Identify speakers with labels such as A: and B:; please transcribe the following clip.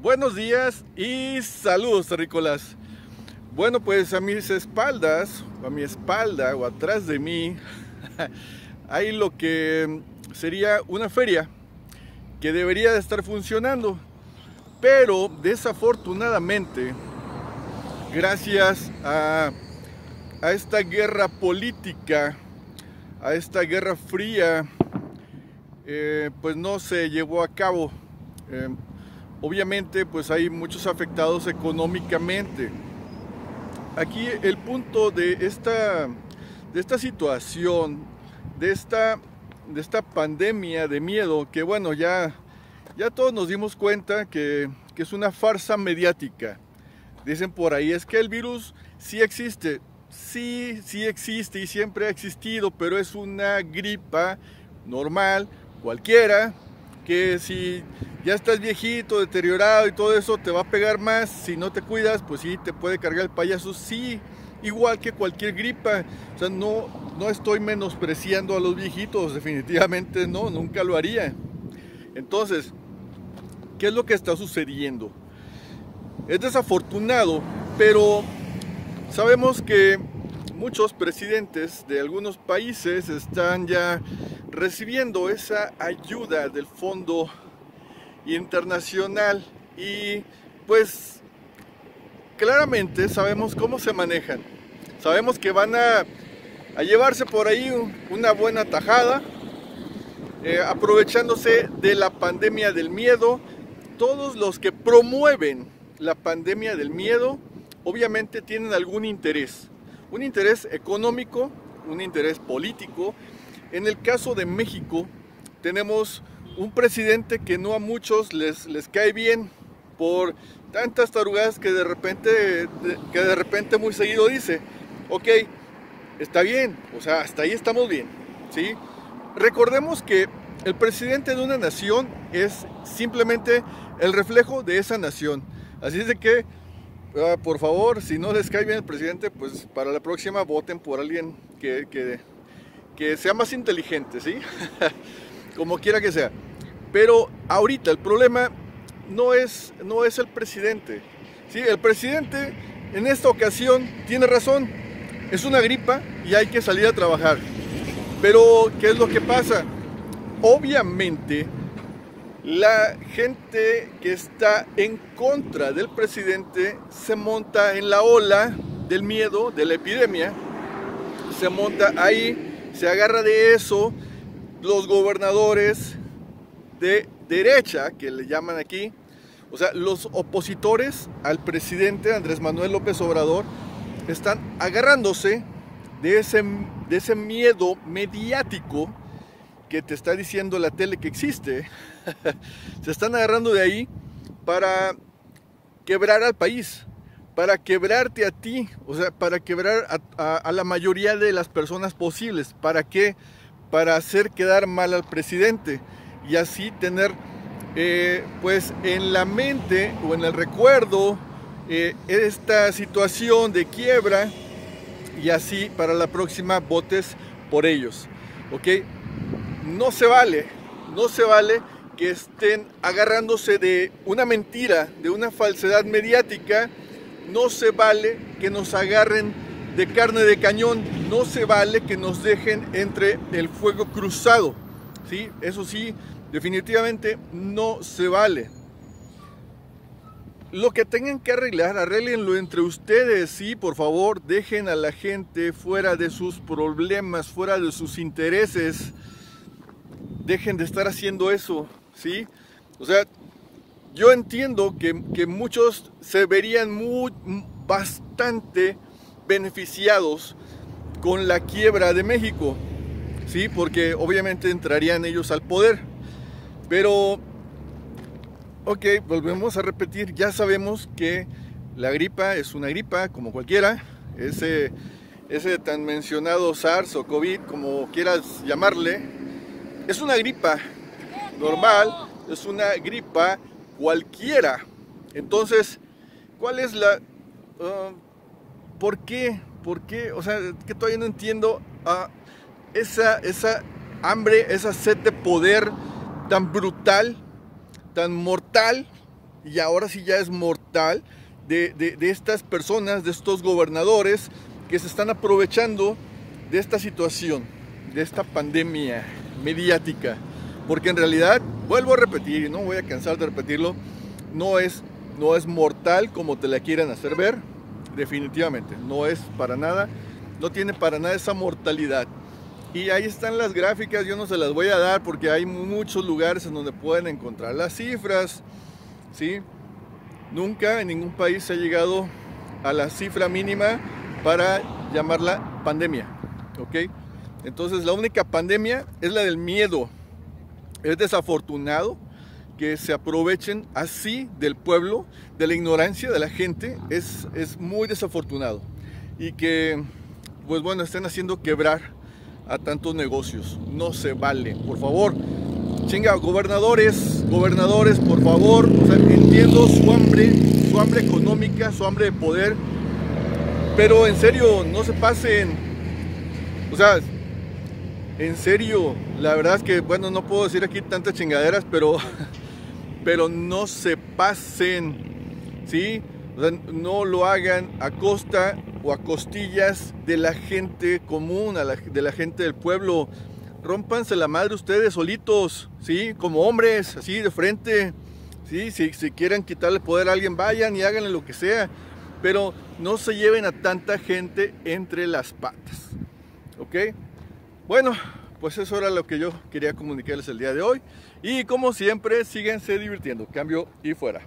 A: Buenos días y saludos terrícolas. Bueno, pues a mis espaldas, a mi espalda o atrás de mí, hay lo que sería una feria que debería de estar funcionando. Pero desafortunadamente, gracias a, esta guerra política, a esta guerra fría, eh, pues no se llevó a cabo. Eh, obviamente pues hay muchos afectados económicamente. Aquí el punto de esta, de esta situación, de esta, de esta pandemia de miedo, que bueno, ya, ya todos nos dimos cuenta que, que es una farsa mediática. Dicen por ahí, es que el virus sí existe, sí, sí existe y siempre ha existido, pero es una gripa normal, cualquiera, que si ya estás viejito, deteriorado y todo eso, te va a pegar más. Si no te cuidas, pues sí, te puede cargar el payaso. Sí, igual que cualquier gripa. O sea, no, no estoy menospreciando a los viejitos, definitivamente no, nunca lo haría. Entonces, ¿qué es lo que está sucediendo? Es desafortunado, pero sabemos que muchos presidentes de algunos países están ya recibiendo esa ayuda del Fondo Internacional y pues claramente sabemos cómo se manejan. Sabemos que van a, llevarse por ahí una buena tajada, eh, aprovechándose de la pandemia del miedo. Todos los que promueven la pandemia del miedo obviamente tienen algún interés. Un interés económico, un interés político, en el caso de México, tenemos un presidente que no a muchos les, les cae bien por tantas tarugadas que de repente, que de repente muy seguido dice, ok, está bien, o sea, hasta ahí estamos bien, ¿sí? Recordemos que el presidente de una nación es simplemente el reflejo de esa nación. Así es de que, por favor, si no les cae bien el presidente, pues para la próxima voten por alguien que, que que sea más inteligente, ¿sí? Como quiera que sea. Pero ahorita el problema no es, no es el presidente. ¿sí? El presidente en esta ocasión tiene razón. Es una gripa y hay que salir a trabajar. Pero, ¿qué es lo que pasa? Obviamente, la gente que está en contra del presidente se monta en la ola del miedo, de la epidemia, se monta ahí se agarra de eso los gobernadores de derecha, que le llaman aquí, o sea, los opositores al presidente Andrés Manuel López Obrador están agarrándose de ese, de ese miedo mediático que te está diciendo la tele que existe. Se están agarrando de ahí para quebrar al país para quebrarte a ti, o sea, para quebrar a, la mayoría de las personas posibles. ¿Para qué? Para hacer quedar mal al presidente y así tener, eh, pues, en la mente o en el recuerdo eh, esta situación de quiebra y así para la próxima votes por ellos. ¿Ok? No se vale, no se vale que estén agarrándose de una mentira, de una falsedad mediática no se vale que nos agarren de carne de cañón, no se vale que nos dejen entre el fuego cruzado. ¿sí? Eso sí, definitivamente no se vale. Lo que tengan que arreglar, arreglenlo entre ustedes, sí, por favor, dejen a la gente fuera de sus problemas, fuera de sus intereses. Dejen de estar haciendo eso, ¿sí? O sea, yo entiendo que, muchos se verían muy, bastante beneficiados con la quiebra de México, ¿sí? Porque obviamente entrarían ellos al poder. Pero, ok, volvemos a repetir, ya sabemos que la gripa es una gripa como cualquiera, ese, ese tan mencionado SARS o COVID, como quieras llamarle, es una gripa normal, es una gripa cualquiera. Entonces, ¿cuál es la... Uh, ¿Por qué? ¿Por qué? O sea, que todavía no entiendo uh, esa, esa hambre, esa sed de poder tan brutal, tan mortal y ahora sí ya es mortal de estas personas, de estos gobernadores que se están aprovechando de esta situación, de esta pandemia mediática. Porque en realidad, vuelvo a repetir, y no voy a cansar de repetirlo, no es, no es mortal como te la quieran hacer ver, definitivamente, no es para nada, no tiene para nada esa mortalidad. Y ahí están las gráficas, yo no se las voy a dar porque hay muchos lugares en donde pueden encontrar las cifras, ¿sí? Nunca en ningún país se ha llegado a la cifra mínima para llamarla pandemia, ¿ok? Entonces la única pandemia es la del miedo. Es desafortunado que se aprovechen así del pueblo, de la ignorancia de la gente, es, es muy desafortunado. Y que, pues bueno, estén haciendo quebrar a tantos negocios. No se vale, por favor. Chinga, gobernadores, gobernadores, por favor. entiendo su hambre, su hambre económica, su hambre de poder. Pero en serio, no se pasen. O sea, en serio, la verdad es que, bueno, no puedo decir aquí tantas chingaderas, pero, pero no se pasen, ¿sí? no lo hagan a costa o a costillas de la gente común, de la gente del pueblo. Rómpanse la madre ustedes solitos, ¿sí? Como hombres, así de frente. ¿sí? Si, si quieren quitarle poder a alguien, vayan y háganle lo que sea. Pero no se lleven a tanta gente entre las patas. ¿Ok? Bueno, pues eso era lo que yo quería comunicarles el día de hoy. Y como siempre, síguense divirtiendo. Cambio y fuera.